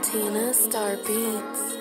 Valentina Star Beats.